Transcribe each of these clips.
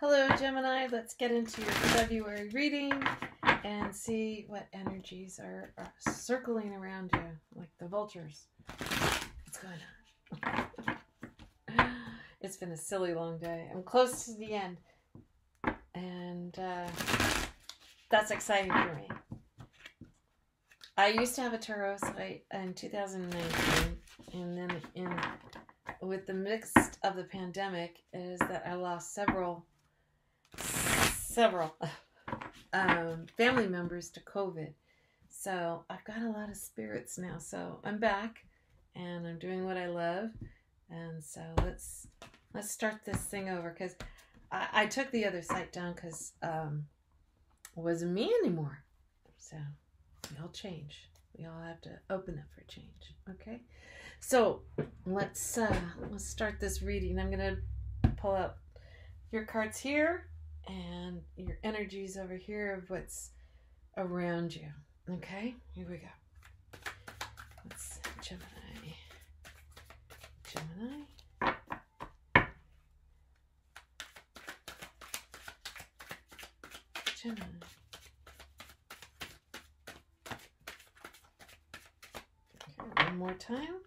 Hello, Gemini. Let's get into your February reading and see what energies are, are circling around you, like the vultures. What's going on? it's been a silly long day. I'm close to the end, and uh, that's exciting for me. I used to have a tarot site in 2019, and then in with the mix of the pandemic is that I lost several several um, family members to COVID. So I've got a lot of spirits now. So I'm back and I'm doing what I love. And so let's let's start this thing over because I, I, took the other site down because um, it wasn't me anymore. So we all change. We all have to open up for change. Okay. So let's uh, let's start this reading. I'm gonna pull out your cards here and your energies over here of what's around you. Okay, here we go. Let's Gemini. Gemini. Gemini. Okay, one more time.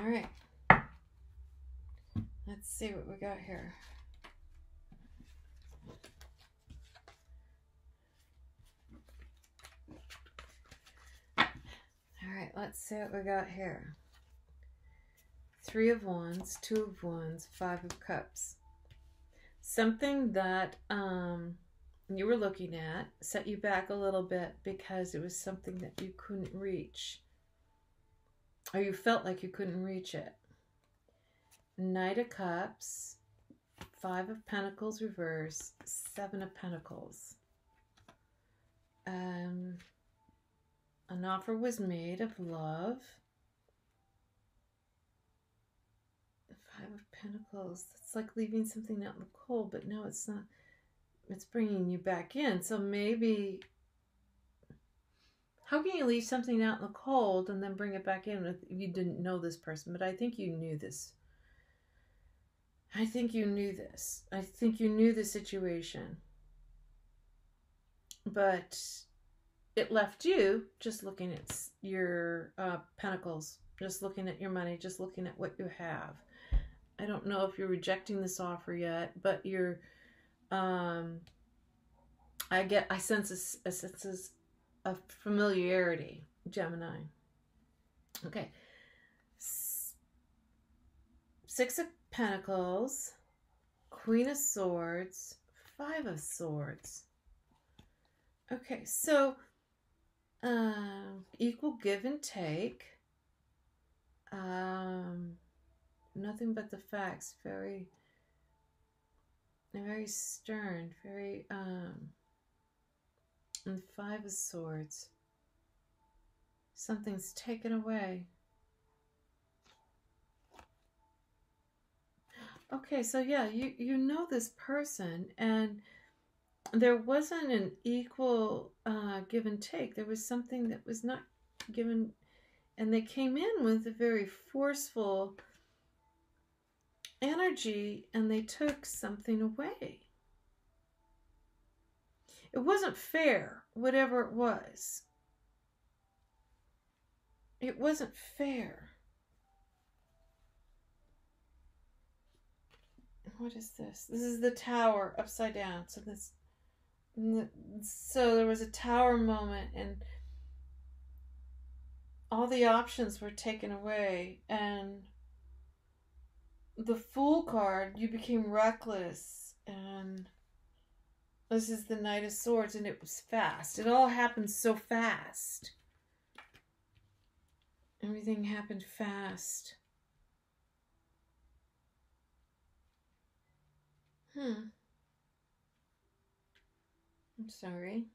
All right. Let's see what we got here. All right, let's see what we got here. Three of Wands, Two of Wands, Five of Cups. Something that um, you were looking at set you back a little bit because it was something that you couldn't reach or you felt like you couldn't reach it. Knight of Cups, Five of Pentacles reverse, Seven of Pentacles. Um, an offer was made of love. Five of Pentacles. It's like leaving something out in the cold, but no, it's not. It's bringing you back in. So maybe how can you leave something out in the cold and then bring it back in if you didn't know this person? But I think you knew this. I think you knew this. I think you knew the situation. But it left you just looking at your uh, pentacles, just looking at your money, just looking at what you have. I don't know if you're rejecting this offer yet, but you're. Um, I get. I sense a, a sense of familiarity, Gemini. Okay. Six of Pentacles, Queen of Swords, Five of Swords. Okay, so uh, equal give and take. Um, nothing but the facts. Very, very stern. Very um, and Five of Swords. Something's taken away. Okay, so yeah, you, you know this person, and there wasn't an equal uh, give and take. There was something that was not given, and they came in with a very forceful energy, and they took something away. It wasn't fair, whatever it was. It wasn't fair. What is this? This is the tower upside down. So this so there was a tower moment and all the options were taken away and the fool card you became reckless and this is the Knight of Swords, and it was fast. It all happened so fast. Everything happened fast. Hmm. I'm sorry.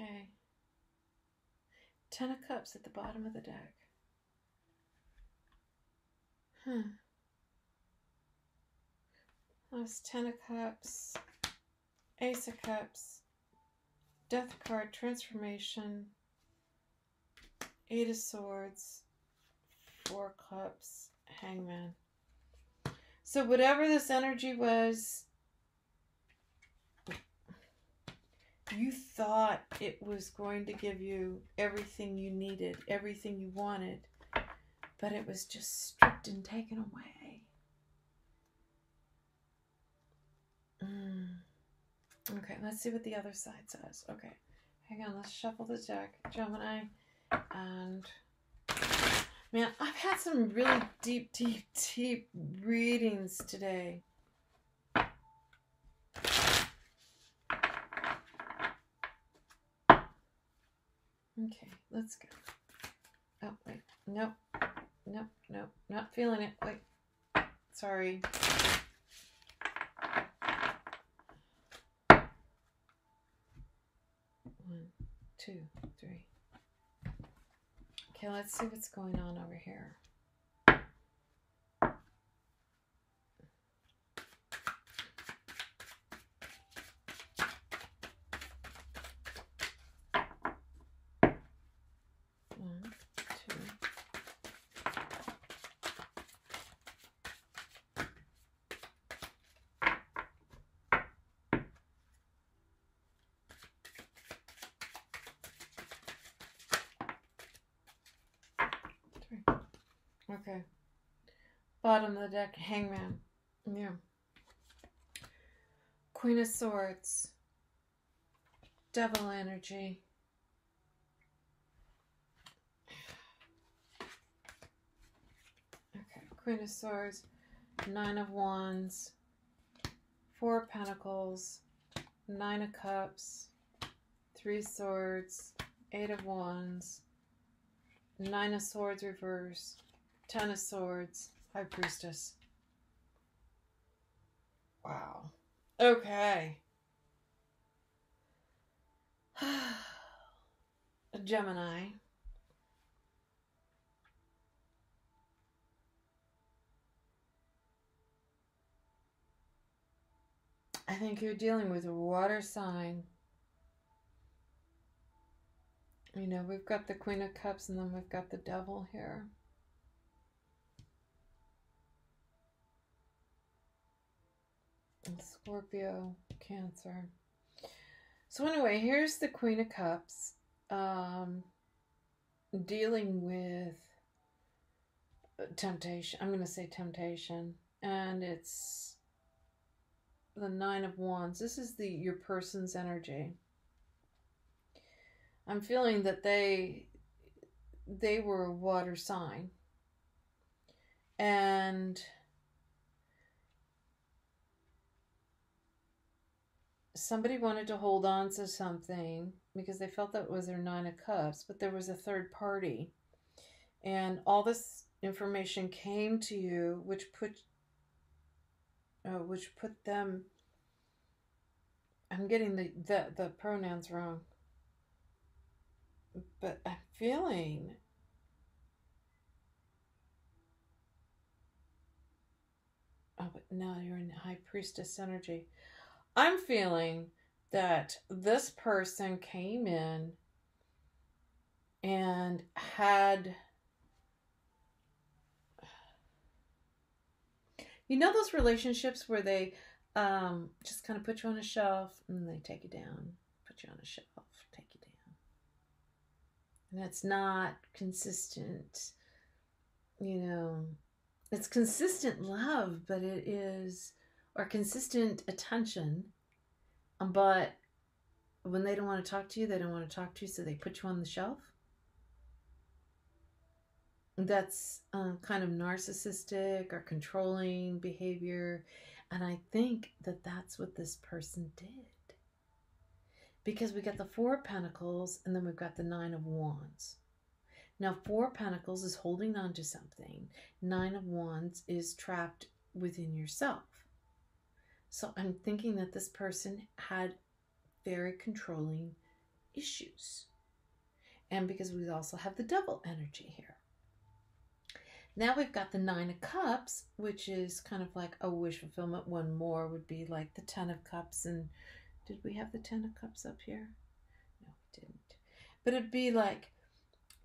Okay. Ten of Cups at the bottom of the deck. Huh. That's Ten of Cups, Ace of Cups, Death card, Transformation, Eight of Swords, Four Cups, Hangman. So whatever this energy was, you thought it was going to give you everything you needed, everything you wanted, but it was just stripped and taken away. Mm. Okay, let's see what the other side says. Okay, hang on, let's shuffle the deck. Gemini, and man, I've had some really deep, deep, deep readings today. Okay, let's go. Oh, wait. Nope. Nope. Nope. Not feeling it. Wait. Sorry. One, two, three. Okay, let's see what's going on over here. One, two. Three. Okay. Bottom of the deck, hangman. Yeah. Queen of Swords. Devil energy. Okay, Queen of Swords, Nine of Wands, Four of Pentacles, Nine of Cups, Three Swords, Eight of Wands, Nine of Swords reversed, Ten of Swords, High Priestess. Wow. Okay. A Gemini. I think you're dealing with a water sign. You know, we've got the Queen of Cups and then we've got the Devil here. Scorpio, Cancer. So, anyway, here's the Queen of Cups um, dealing with temptation. I'm going to say temptation. And it's the nine of wands this is the your person's energy i'm feeling that they they were a water sign and somebody wanted to hold on to something because they felt that was their nine of cups but there was a third party. And all this information came to you which put uh, which put them i'm getting the, the the pronouns wrong. But i'm feeling oh but now you're in high priestess energy i'm feeling that this person came in and had You know those relationships where they um, just kind of put you on a shelf and they take you down, put you on a shelf, take you down. And it's not consistent, you know, it's consistent love, but it is, or consistent attention. um, But when they don't want to talk to you, they don't want to talk to you, so they put you on the shelf that's uh, kind of narcissistic or controlling behavior. And I think that that's what this person did. Because we got the Four of Pentacles and then we've got the Nine of Wands. Now, Four Pentacles is holding on to something, Nine of Wands is trapped within yourself. So I'm thinking that this person had very controlling issues. And because we also have the double energy here. Now we've got the Nine of Cups, which is kind of like a wish fulfillment. One more would be like the Ten of Cups. And did we have the Ten of Cups up here? No, we didn't. But it'd be like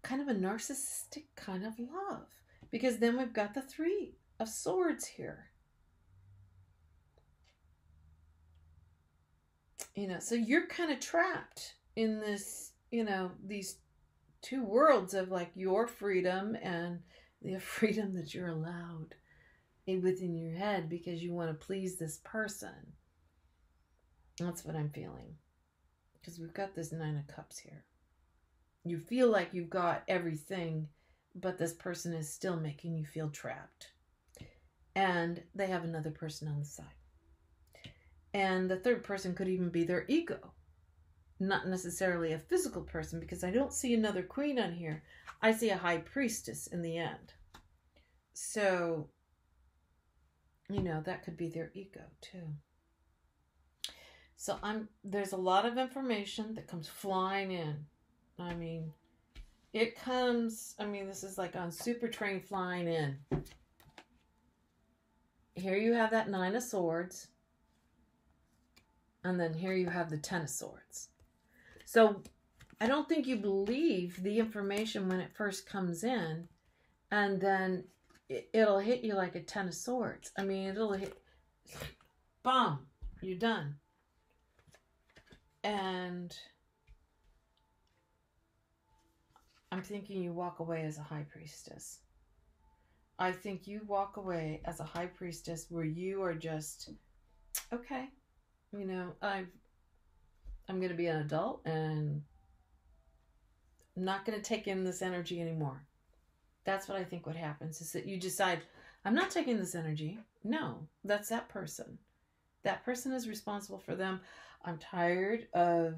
kind of a narcissistic kind of love. Because then we've got the Three of Swords here. You know, so you're kind of trapped in this, you know, these two worlds of like your freedom and the freedom that you're allowed within your head because you want to please this person. That's what I'm feeling. Because we've got this Nine of Cups here. You feel like you've got everything, but this person is still making you feel trapped. And they have another person on the side. And the third person could even be their ego. Not necessarily a physical person, because I don't see another queen on here. I see a high priestess in the end. So, you know, that could be their ego too. So I'm there's a lot of information that comes flying in. I mean, it comes, I mean, this is like on super train flying in. Here you have that nine of swords. And then here you have the ten of swords. So I don't think you believe the information when it first comes in. And then it'll hit you like a ten of swords. I mean, it'll hit, bomb, you're done. And I'm thinking you walk away as a high priestess. I think you walk away as a high priestess where you are just okay. You know, I've I'm going to be an adult and I'm not going to take in this energy anymore. That's what I think what happens is that you decide, I'm not taking this energy. No, that's that person. That person is responsible for them. I'm tired of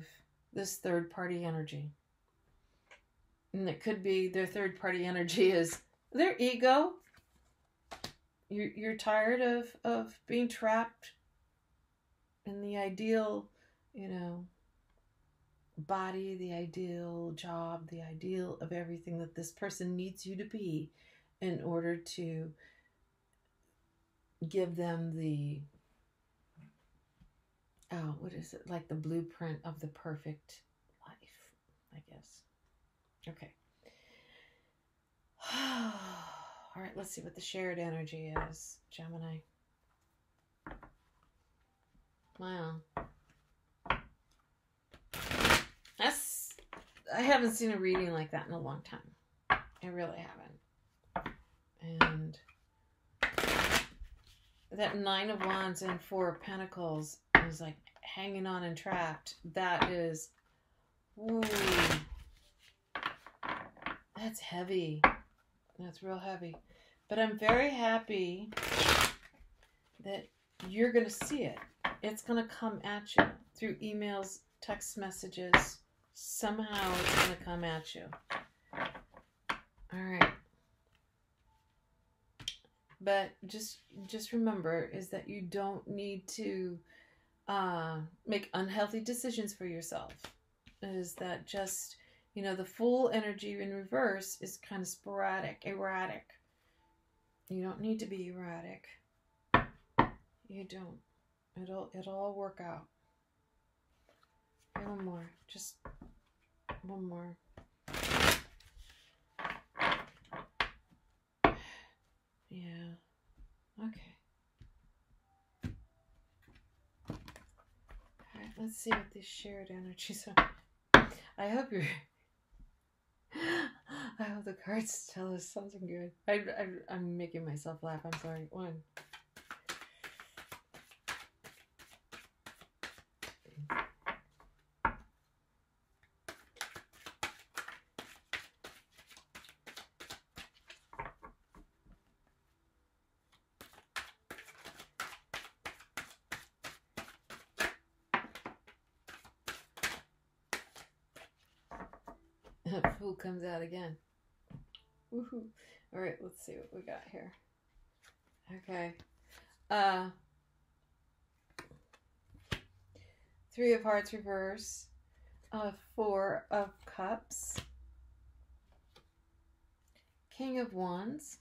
this third party energy. And it could be their third party energy is their ego. You're, you're tired of, of being trapped in the ideal, you know, body, the ideal job, the ideal of everything that this person needs you to be in order to give them the oh what is it? Like the blueprint of the perfect life i guess. Okay. All right let's see what the shared energy is gemini wow that's I haven't seen a reading like that in a long time. I really haven't. And that nine of wands and four of pentacles is like hanging on and trapped. That is ooh. That's heavy. That's real heavy. But I'm very happy that you're going to see it. It's going to come at you through emails, text messages, somehow it's going to come at you. All right. But just just remember is that you don't need to uh, make unhealthy decisions for yourself. Is that just you know the full energy in reverse is kind of sporadic, erratic. You don't need to be erratic. You don't. It'll it'll all work out. One more. Just one more. Yeah. Okay. Alright, let's see what these shared energies are. I hope you're. I hope the cards tell us something good. I, I, I'm making myself laugh. I'm sorry. One. Who comes out again? Woohoo. All right, let's see what we got here. Okay. Uh, three of Hearts reverse. Uh, four of Cups. King of Wands.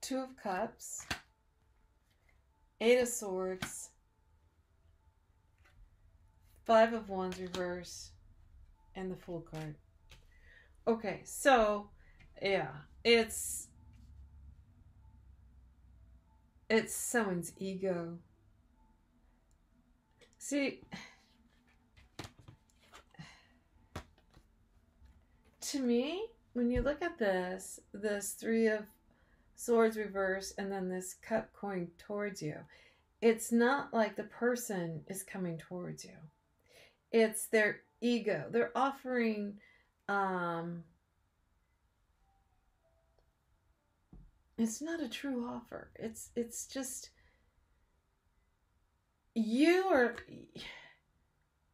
Two of Cups. Eight of Swords. Five of Wands reverse, and the Fool card. Okay, so yeah, it's it's someone's ego. See, to me, when you look at this, this three of swords reverse and then this cup going towards you, it's not like the person is coming towards you. It's their ego. They're offering um it's not a true offer. It's it's just you are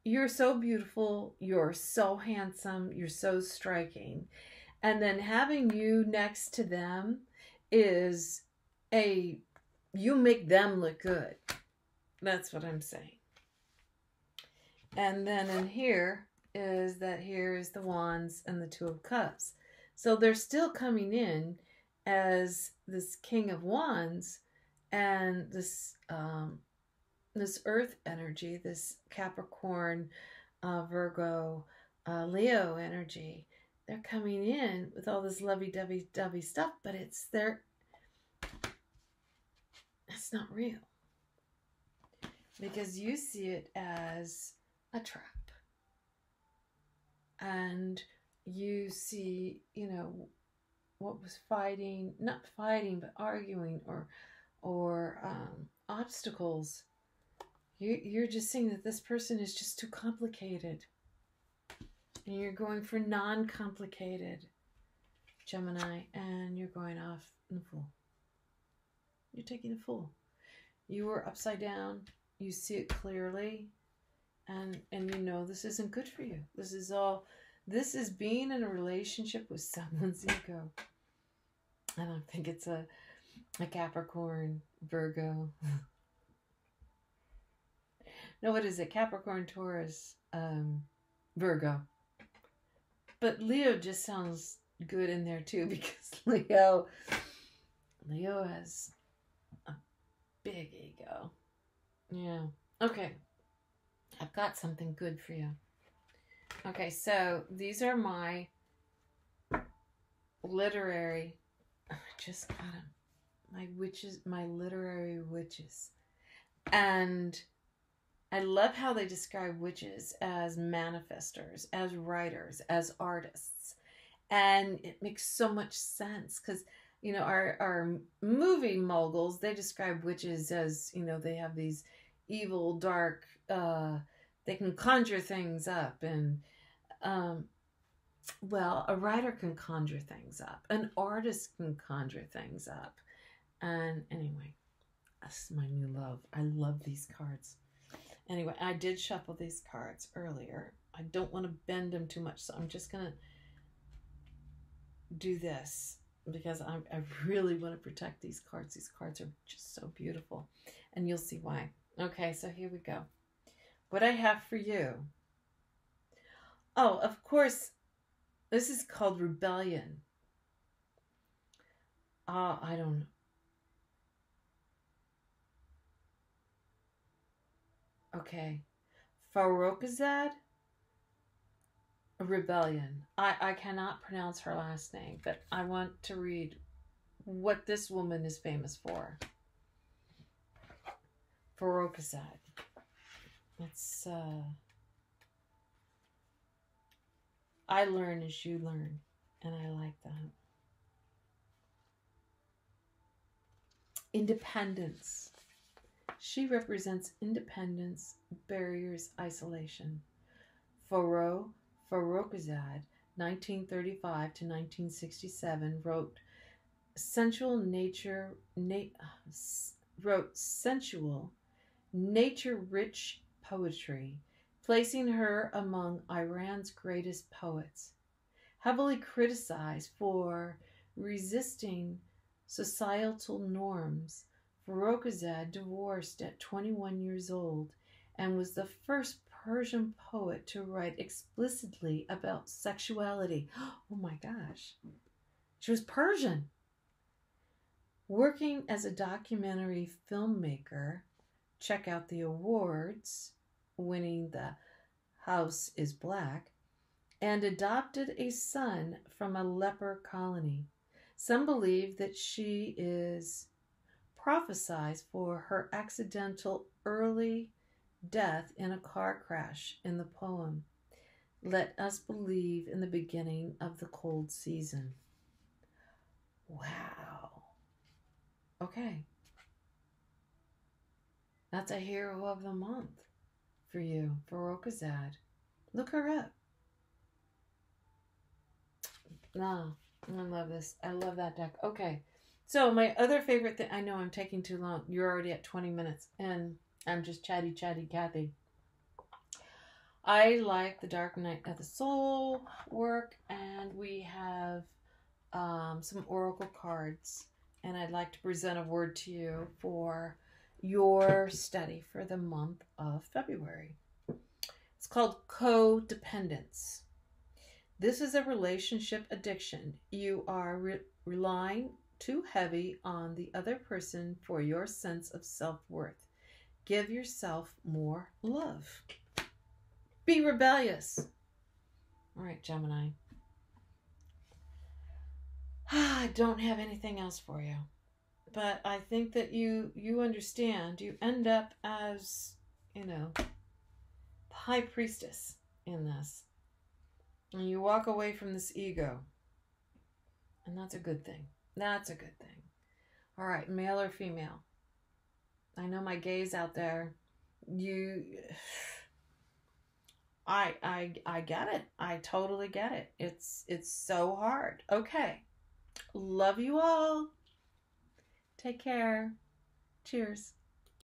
you're so beautiful, you're so handsome, you're so striking. And then having you next to them is a you make them look good. That's what I'm saying. And then in here is that here is the wands and the two of cups. So they're still coming in as this king of wands and this um, this earth energy, this Capricorn, uh, Virgo, uh, Leo energy, they're coming in with all this lovey-dovey dovey stuff, but it's their it's not real. Because you see it as a trap. And you see, you know, what was fighting, not fighting, but arguing or or um, obstacles you, you're just seeing that this person is just too complicated. And you're going for non complicated Gemini, and you're going off in the fool. You're taking the fool. You were upside down, you see it clearly, and and you know this isn't good for you. This is all this is being in a relationship with someone's ego. I don't think it's a a Capricorn, Virgo. no, what is it? Capricorn, Taurus, um, Virgo. But Leo just sounds good in there too because Leo, Leo has a big ego. Yeah. Okay. I've got something good for you. Okay, so these are my literary. I just got them. My witches, my literary witches, and I love how they describe witches as manifestors, as writers, as artists. And it makes so much sense because, you know, our, our movie moguls, they describe witches as, you know, they have these evil, dark, uh, they can conjure things up. And, um, well, a writer can conjure things up, an artist can conjure things up. And anyway, that's my new love. I love these cards. Anyway, I did shuffle these cards earlier. I don't want to bend them too much, so I'm just to do this because I, I really want to protect these cards. These cards are just so beautiful, and you'll see why. Okay, so here we go. What I have for you. Oh, of course, this is called rebellion. Uh, I don't know. Okay. Farrokhzad? Rebellion. I, I cannot pronounce her last name, but I want to read what this woman is famous for. Farrokhzad. It's, uh, I learn as you learn, and I like that. Independence. She represents independence, barriers, isolation. Faroe Farrokhzad, 1935 to 1967, wrote sensual nature na- wrote sensual nature-rich poetry, placing her among Iran's greatest poets. Heavily criticized for resisting societal norms, Farrokhzad divorced at 21 years old and was the first Persian poet to write explicitly about sexuality. Oh my gosh. She was Persian. Working as a documentary filmmaker, check out the awards, winning the House is Black, and adopted a son from a leper colony. Some believe that she is prophesied for her accidental early death in a car crash in the poem. Let us believe in the beginning of the cold season. Wow. Okay. That's a hero of the month for you, for Okazad. Look her up. No, I love this. I love that deck. Okay. So my other favorite thing I know I'm taking too long. You're already at 20 minutes and I'm just chatty chatty Kathy. I like the Dark Night of the Soul work and we have um, some oracle cards and I'd like to present a word to you for your study for the month of February. It's called codependence. This is a relationship addiction. You are re- relying too heavy on the other person for your sense of self worth. Give yourself more love. Be rebellious. All right, Gemini. I don't have anything else for you. But I think that you you understand. You end up as, you know, high priestess in this. And you walk away from this ego. And that's a good thing. That's a good thing. All right, male or female? I know my gays out there. You I I I get it. I totally get it. It's it's so hard. Okay. Love you all. Take care. Cheers.